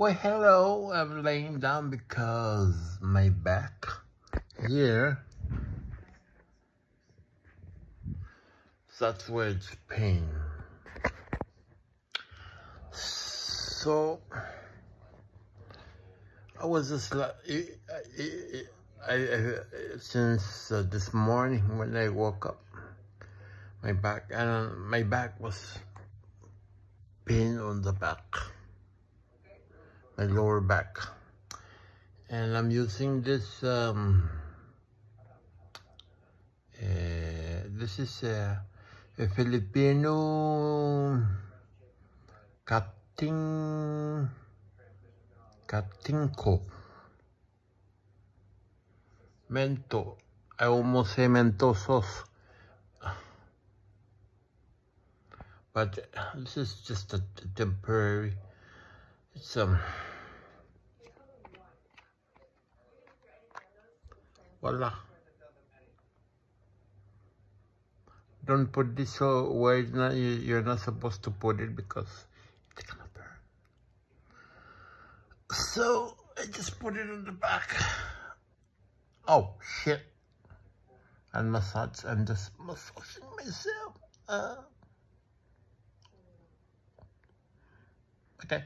Well, hello. I'm laying down because my back here, that's where it's pain. So, I was just like, I, I, since uh, this morning when I woke up, my back, and my back was pain on the back my lower back. And I'm using this um, uh, this is a, a Filipino cutting cutting Katinko mento. I almost say mentosos but this is just a temporary it's um Voila. Don't put this so where not, you're not supposed to put it because it's gonna burn. So I just put it on the back. Oh shit. And massage and just massaging myself. Uh, okay.